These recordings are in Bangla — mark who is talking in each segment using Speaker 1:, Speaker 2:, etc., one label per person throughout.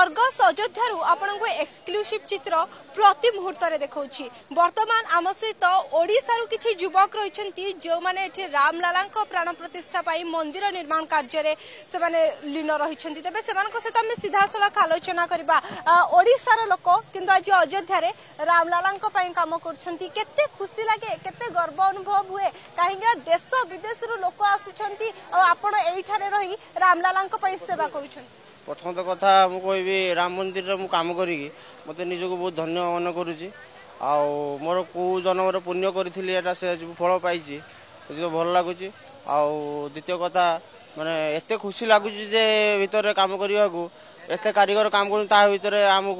Speaker 1: অর্গস অযোধ্যার আপনার এক্সক্লুসিভ চিত্র প্রতি মুহূর্তে দেখছি বর্তমান আমার সহিত ওড়শার কিছু যুবক রয়েছেন যে এটি রামলালা প্রাণ প্রতিষ্ঠা পাই মন্দির নির্মাণ কার্যে সে লীন রয়েছেন তবে সে সহ আমি সিধাসলখ আলোচনা করা ওড়শার লোক কিন্তু আজ অযোধ্যার রামলালা কাম করছেন কেতে খুশি লাগে কেতে গর্ব অনুভব হুয়ে কিন্তু দেশ বিদেশ লোক আসুচার আপনার এইখানে রই রামলালা সেবা
Speaker 2: করছেন প্রথমত কথা মু কবি রাম মন্দিরে মু কাম করি মতো নিজকে বহু ধন্য মনে করুছি আও মোর কেউ জন্মর পুণ্য করেছিলি এটা সে ফল পাইছি সেটা ভাল লাগুছি আও দ্বিতীয় কথা মানে এত খুশি লাগুছি যে ভিতরে কাম করা এত কারিগর কাম করুন তা ভিতরে আমি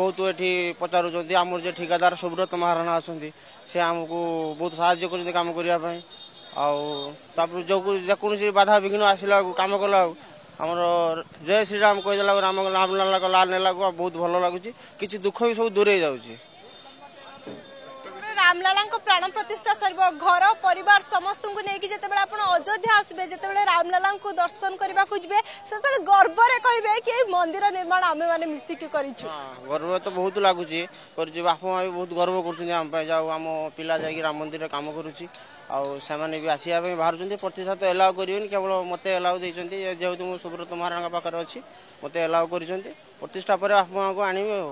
Speaker 2: ବହୁତ ଏଠି ପଚାରୁଛନ୍ତି ଆମର ଯେ ଠିକାଦାର ସୁବ୍ରତ ମହାରଣା ଅଛନ୍ତି ସେ ଆମକୁ ବହୁତ ସାହାଯ୍ୟ କରୁଛନ୍ତି କାମ କରିବା ପାଇଁ ଆଉ ତାପରେ ଯେଉଁ ଯେକୌଣସି ବାଧା ବିଘ୍ନ ଆସିଲା କାମ ଆମର ଜୟ ଶ୍ରୀରାମ କହିଦେଲାକୁ ରାମ ରାମ ଲାଲାକୁ ଲାଲ ନେଲାକୁ ବହୁତ ଭଲ ଲାଗୁଛି କିଛି ଦୁଃଖ ବି ସବୁ ଦୂରେଇ ଯାଉଛି
Speaker 1: রামলালাঙ্ক প্রাণ প্রতিষ্ঠা সরব ঘর পরিবার সমস্ত যেত আপনার অযোধ্যা আসবে যেত রামলালা দর্শন করা যাবে সেত গর্বরে কে কি এই মন্দির নির্মাণ আমি
Speaker 2: মানে মিশিকি করছু গর্ব তো বহুত লাগুছে করছি বাপ মা বহুত গর্ব করছেন আমি যাও আম পিলা যাই রাম মন্দির কাম করুছি ଆଉ ସେମାନେ ବି ଆସିବା ପାଇଁ ବାହାରୁଛନ୍ତି ପ୍ରତିଶତ ଏଲାଓ କରିବେନି କେବଳ ମୋତେ ଏଲାଓ ଦେଇଛନ୍ତି ଯେହେତୁ ମୁଁ ସୁବ୍ରତ ମହାରାଣାଙ୍କ ପାଖରେ ଅଛି ମୋତେ ଏଲାଓ କରିଛନ୍ତି ପ୍ରତିଷ୍ଠା ପରେ ଆପଣଙ୍କୁ ଆଣିବେ ଆଉ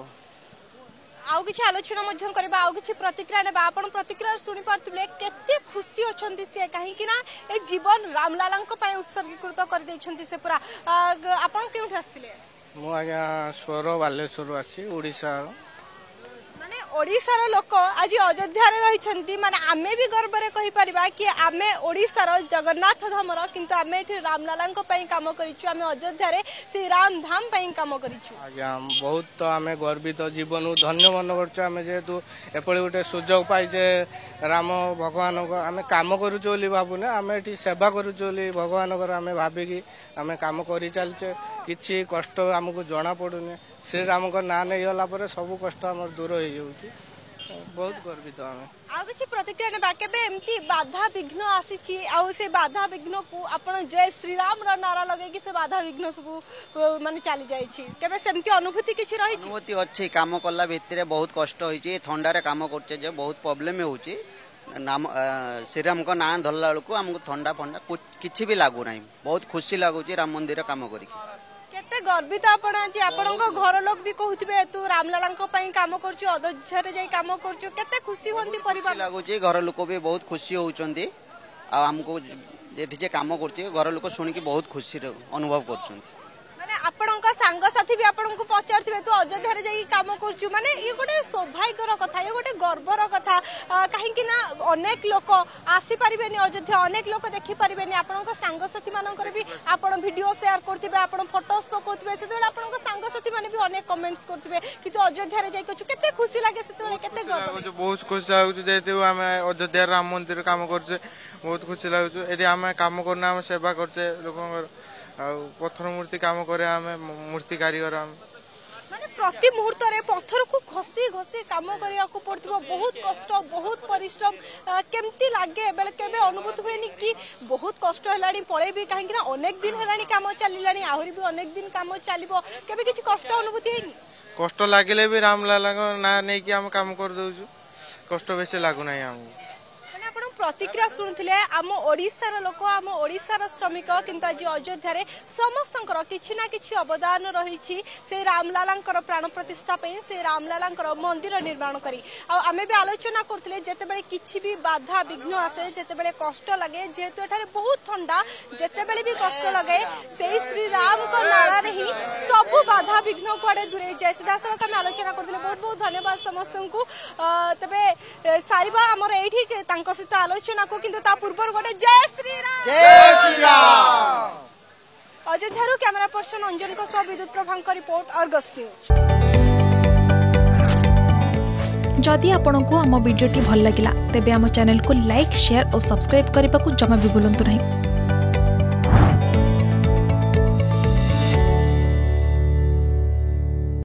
Speaker 1: ଆଉ କିଛି ଆଲୋଚନା ମଧ୍ୟ କରିବା ଆଉ କିଛି ପ୍ରତିକ୍ରିୟା ନେବା ଆପଣ ପ୍ରତିକ୍ରିୟା ଶୁଣିପାରୁଥିଲେ କେତେ ଖୁସି ଅଛନ୍ତି ସେ କାହିଁକି ନା ଏ ଜୀବନ ରାମଲାଲାଙ୍କ ପାଇଁ ଉତ୍ସର୍ଗୀକୃତ କରିଦେଇଛନ୍ତି ସେ ପୁରା ଆପଣ କେଉଁଠି ଆସିଥିଲେ
Speaker 3: ମୁଁ ଆଜ୍ଞା ସ୍ୱର ବାଲେଶ୍ୱରରୁ ଆସିଛି ଓଡ଼ିଶାର
Speaker 1: ଓଡ଼ିଶାର ଲୋକ ଆଜି ଅଯୋଧ୍ୟାରେ ରହିଛନ୍ତି ମାନେ ଆମେ ବି ଗର୍ବରେ କହିପାରିବା କି ଆମେ ଓଡ଼ିଶାର ଜଗନ୍ନାଥ ଧାମର କିନ୍ତୁ ଆମେ ଏଠି ରାମଲାଲାଙ୍କ ପାଇଁ କାମ କରିଛୁ ଆମେ ଅଯୋଧ୍ୟାରେ ଶ୍ରୀ ରାମଧାମ ପାଇଁ କାମ କରିଛୁ
Speaker 3: ଆଜ୍ଞା ବହୁତ ଆମେ ଗର୍ବିତ ଜୀବନକୁ ଧନ୍ୟ ମନେ କରୁଛୁ ଆମେ ଯେହେତୁ ଏଭଳି ଗୋଟେ ସୁଯୋଗ ପାଇଛେ ରାମ ଭଗବାନଙ୍କ ଆମେ କାମ କରୁଛୁ ବୋଲି ଭାବୁନେ ଆମେ ଏଠି ସେବା କରୁଛୁ ବୋଲି ଭଗବାନଙ୍କର ଆମେ ଭାବିକି ଆମେ କାମ କରିଚାଲିଛେ କିଛି କଷ୍ଟ ଆମକୁ ଜଣାପଡ଼ୁନି ଶ୍ରୀରାମଙ୍କ ନାଁ ନେଇଗଲା ପରେ ସବୁ କଷ୍ଟ ଆମର ଦୂର ହେଇଯାଉଛି କରିଛି ବହୁତ ଗର୍ବିତ ଆମେ
Speaker 1: ଆଉ କିଛି ପ୍ରତିକ୍ରିୟା ନେବା କେବେ ଏମିତି ବାଧା ବିଘ୍ନ ଆସିଛି ଆଉ ସେ ବାଧା ବିଘ୍ନକୁ ଆପଣ ଜୟ ଶ୍ରୀରାମର ନାରା ଲଗେଇକି ସେ ବାଧା ବିଘ୍ନ ସବୁ ମାନେ ଚାଲି ଯାଇଛି କେବେ ସେମିତି ଅନୁଭୂତି କିଛି ରହିଛି
Speaker 4: ଅନୁଭୂତି ଅଛି କାମ କଲା ଭିତରେ ବହୁତ କଷ୍ଟ ହେଇଛି ଥଣ୍ଡାରେ କାମ କରୁଛେ ଯେ ବହୁତ ପ୍ରୋବ୍ଲେମ୍ ହେଉଛି ନାମ ଶ୍ରୀରାମଙ୍କ ନାଁ ଧରିଲା ବେଳକୁ ଆମକୁ ଥଣ୍ଡା ଫଣ୍ଡା କିଛି ବି ଲାଗୁନାହିଁ ବହୁତ ଖୁସି ଲାଗୁଛି ରାମ ମନ୍ଦିର କାମ କରିକି
Speaker 1: কেতে গর্বিত আপন আজ আপনার ঘর লোক বি কুথিবে তু রামলালা কাম করছু অযোধ্যারে যাই কাম করছু কেতে খুশি
Speaker 4: হুম
Speaker 1: পরিবার
Speaker 4: লাগুছি ঘর লোক বি বহুত খুশি হচ্ছেন আমি এটি যে কাম করছি ঘর লোক শুণিকি বহুত খুশি অনুভব করছেন মানে
Speaker 1: আপন ଆପଣଙ୍କୁ ପଚାରୁଥିବେ ତୁ ଅଯୋଧ୍ୟାରେ ଯାଇକି କାମ କରୁଛୁ ମାନେ ଇଏ ଗୋଟେ ସୌଭାଗ୍ୟର କଥା ଇଏ ଗୋଟେ ଗର୍ବର କଥା କାହିଁକି ନା ଅନେକ ଲୋକ ଆସିପାରିବେନି ଅଯୋଧ୍ୟା ଅନେକ ଲୋକ ଦେଖିପାରିବେନି ଆପଣଙ୍କ ସାଙ୍ଗସାଥିମାନଙ୍କର ବି ଆପଣ ଭିଡ଼ିଓ ସେୟାର କରୁଥିବେ ଆପଣ ଫଟୋସ୍ ପକାଉଥିବେ ସେତେବେଳେ ଆପଣଙ୍କ ସାଙ୍ଗସାଥିମାନେ ବି ଅନେକ କମେଣ୍ଟସ୍ କରୁଥିବେ କିନ୍ତୁ ଅଯୋଧ୍ୟାରେ ଯାଇ କରୁଛୁ କେତେ ଖୁସି ଲାଗେ ସେତେବେଳେ କେତେ ଗର୍ବ
Speaker 5: ବହୁତ ଖୁସି ଲାଗୁଛି ଯେହେତୁ ଆମେ ଅଯୋଧ୍ୟା ରାମ ମନ୍ଦିର କାମ କରୁଛେ ବହୁତ ଖୁସି ଲାଗୁଛୁ ଏଠି ଆମେ କାମ କରୁନା ଆମେ ସେବା କରୁଛେ ଲୋକଙ୍କର ଆଉ ପଥର ମୂର୍ତ୍ତି କାମ କରେ ଆମେ ମୂର୍ତ୍ତି କାରିଗର ଆମେ
Speaker 1: ମାନେ ପ୍ରତି ମୁହୂର୍ତ୍ତରେ ପଥରକୁ ଘଷି ଘଷି କାମ କରିବାକୁ ପଡୁଥିବ ବହୁତ କଷ୍ଟ ବହୁତ ପରିଶ୍ରମ କେମିତି ଲାଗେ ବେଳେ କେବେ ଅନୁଭୂତ ହୁଏନି କି ବହୁତ କଷ୍ଟ ହେଲାଣି ପଳେଇବି କାହିଁକି ନା ଅନେକ ଦିନ ହେଲାଣି କାମ ଚାଲିଲାଣି ଆହୁରି ବି ଅନେକ ଦିନ କାମ ଚାଲିବ କେବେ କିଛି କଷ୍ଟ ଅନୁଭୂତି ହେଇନି
Speaker 5: କଷ୍ଟ ଲାଗିଲେ ବି ରାମଲାଲାଙ୍କ ନାଁ ନେଇକି ଆମେ କାମ କରିଦେଉଛୁ କଷ୍ଟ ବେଶୀ ଲାଗୁନାହିଁ ଆମକୁ
Speaker 1: প্রতিক্রিয়া শুণুলে আম ওড়শার লোক আম ওড়শার শ্রমিক কিন্তু আজ অযোধ্যার সমস্ত কিছু না কিছু অবদান রয়েছে সে রামলালাঙ্কর প্রাণ প্রতিষ্ঠা সে রামলালাঙ্কর মন্দির নির্মাণ করে আমি বি আলোচনা করলে যেতবে কিছু বি বাধা বিঘ্ন আসে যেতবে কষ্ট লাগে যেহেতু এখানে বহু থা যেতবে বি কষ্ট লাগে সেই শ্রীরাম নারে হি সবু বাধা বিঘ্ন কুয়াড়ে দূরে যায় সিধা সিধাসলখ আমি আলোচনা করলে বহু বহু ধন্যবাদ সমস্ত তবে সারা আমার এইটি তাঙ্ক সহ আলোচনাকু কিন্তু তা পূর্বর গোটে জয় শ্রীরাম জয় শ্রীরাম অযোধ্যারু ক্যামেরা পর্সন অঞ্জনক সহ বিদ্যুৎ প্রভাঙ্ক রিপোর্ট অর্গস নিউজ
Speaker 6: যদি আপনার আম ভিডিওটি ভাল লাগিলা তেবে আম চ্যানেলকে লাইক শেয়ার ও সবসক্রাইব করা জমা বি ভুলতু না